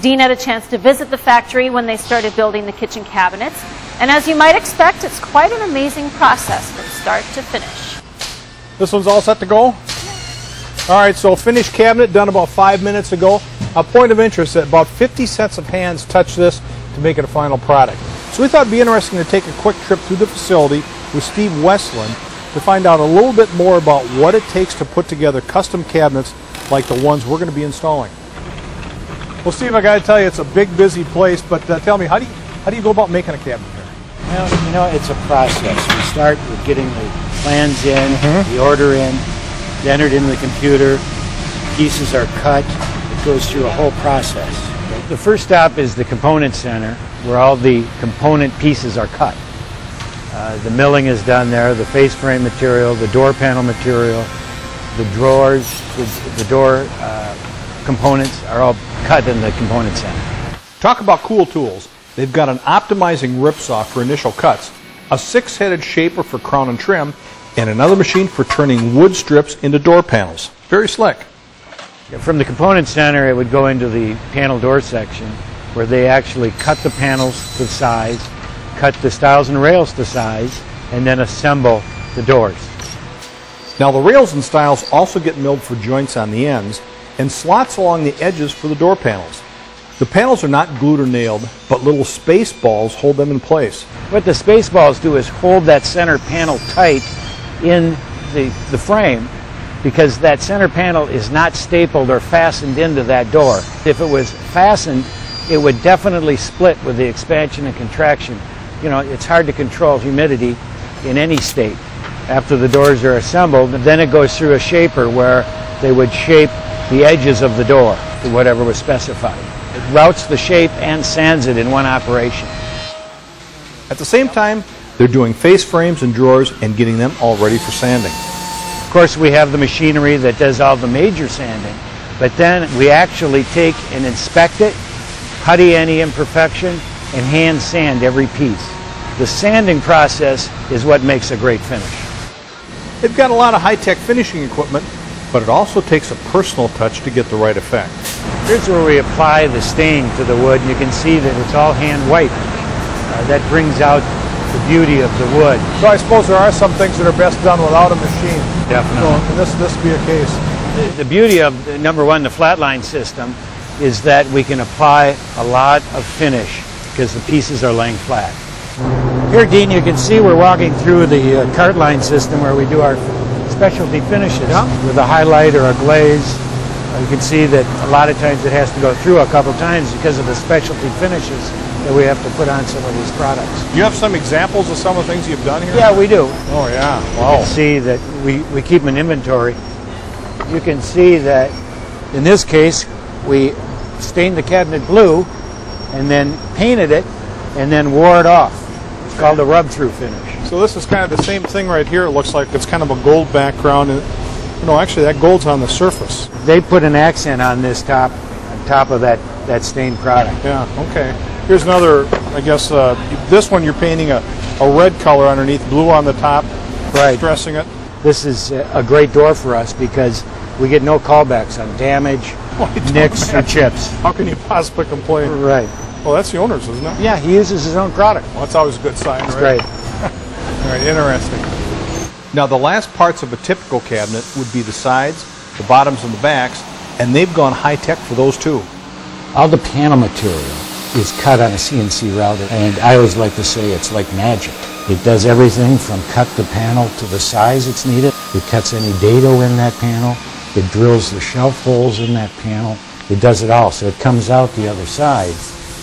Dean had a chance to visit the factory when they started building the kitchen cabinets, and as you might expect, it's quite an amazing process from start to finish. This one's all set to go? All right, so finished cabinet done about five minutes ago. A point of interest that about 50 sets of hands touch this to make it a final product. So we thought it'd be interesting to take a quick trip through the facility with Steve Westlund to find out a little bit more about what it takes to put together custom cabinets like the ones we're going to be installing. Well, Steve, I got to tell you, it's a big, busy place, but uh, tell me, how do you how do you go about making a cabinet here? Well, you know, it's a process. We start with getting the plans in, Mhm. the order in, it's entered into the computer, pieces are cut, it goes through a whole process. The first stop is the component center, where all the component pieces are cut. Uh, the milling is done there, the face frame material, the door panel material, the drawers, the, the door uh, components are all cut in the component center. Talk about cool tools. They've got an optimizing rip saw for initial cuts, a six-headed shaper for crown and trim, and another machine for turning wood strips into door panels. Very slick. From the component center, it would go into the panel door section where they actually cut the panels to size, cut the stiles and rails to size, and then assemble the doors. Now the rails and stiles also get milled for joints on the ends and slots along the edges for the door panels. The panels are not glued or nailed, but little space balls hold them in place. What the space balls do is hold that center panel tight in the, the frame because that center panel is not stapled or fastened into that door. If it was fastened, it would definitely split with the expansion and contraction. You know, it's hard to control humidity in any state. After the doors are assembled, then it goes through a shaper where they would shape the edges of the door to whatever was specified. It routes the shape and sands it in one operation. At the same time, they're doing face frames and drawers and getting them all ready for sanding. Of course, we have the machinery that does all the major sanding, but then we actually take and inspect it, putty any imperfection, and hand sand every piece. The sanding process is what makes a great finish. They've got a lot of high-tech finishing equipment, but it also takes a personal touch to get the right effect. Here's where we apply the stain to the wood. You can see that it's all hand wiped. Uh, that brings out the beauty of the wood. So I suppose there are some things that are best done without a machine. Definitely. So this this be a case. The, the beauty of, number one, the flatline system is that we can apply a lot of finish because the pieces are laying flat. Here, Dean, you can see we're walking through the uh, cart line system where we do our specialty finishes Yeah. with a highlight or a glaze. You can see that a lot of times it has to go through a couple times because of the specialty finishes that we have to put on some of these products. Do you have some examples of some of the things you've done here? Yeah, we do. Oh yeah. Wow. You can see that we, we keep an inventory. You can see that in this case, we stained the cabinet blue and then painted it and then wore it off. It's called a rub through finish. So this is kind of the same thing right here. It looks like it's kind of a gold background. And, you know, actually that gold's on the surface. They put an accent on this top, on top of that, that stained product. Yeah. Okay. Here's another. I guess uh, this one you're painting a, a red color underneath, blue on the top, Right. stressing it. This is a great door for us because we get no callbacks on damage, don't nicks, or chips. How can you possibly complain? Right. Well, that's the owner's, isn't it? Yeah, he uses his own product. Well, that's always a good sign, It's right? great. All right, interesting. Now, the last parts of a typical cabinet would be the sides, the bottoms, and the backs, and they've gone high tech for those too. All the panel material is cut on a CNC router, and I always like to say it's like magic. It does everything from cut the panel to the size it's needed. It cuts any dado in that panel. It drills the shelf holes in that panel. It does it all, so it comes out the other side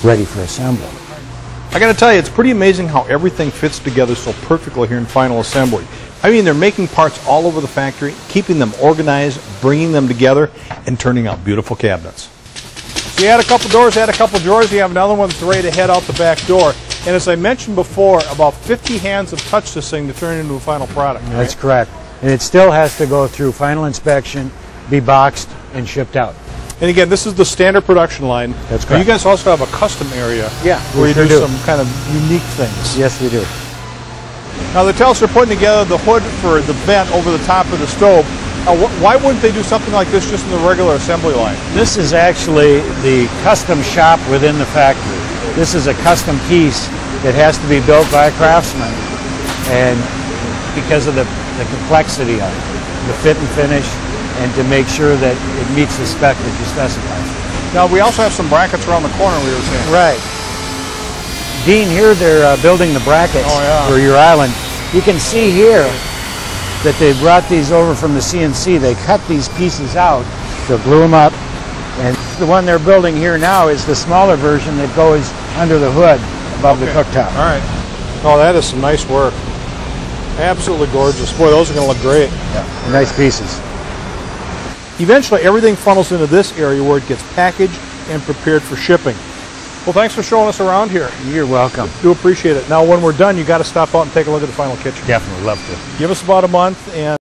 ready for assembly. I got to tell you, it's pretty amazing how everything fits together so perfectly here in final assembly. I mean, they're making parts all over the factory, keeping them organized, bringing them together, and turning out beautiful cabinets. So you add a couple doors, add a couple drawers, you have another one that's ready to head out the back door. And as I mentioned before, about 50 hands have touched this thing to turn it into a final product. That's correct. And it still has to go through final inspection, be boxed, and shipped out. And again, this is the standard production line. That's But correct. You guys also have a custom area Yeah, where you sure do, do. some kind of unique things. Yes, we do. Now the Telstra are putting together the hood for the vent over the top of the stove. Uh, wh- why wouldn't they do something like this just in the regular assembly line? This is actually the custom shop within the factory. This is a custom piece that has to be built by a craftsman, and because of the, the complexity of it, the fit and finish, and to make sure that it meets the spec that you specify. Now, we also have some brackets around the corner, we were saying. Right. Dean, here they're uh, building the brackets Oh, yeah. for your island. You can see here that they brought these over from the CNC. They cut these pieces out. They'll glue them up. And the one they're building here now is the smaller version that goes under the hood above the cooktop. All right. Oh, that is some nice work. Absolutely gorgeous. Boy, those are going to look great. Yeah, Nice pieces. Eventually, everything funnels into this area where it gets packaged and prepared for shipping. Well, thanks for showing us around here. You're welcome. Do appreciate it. Now, when we're done, you got to stop out and take a look at the final kitchen. Definitely love to. Give us about a month, and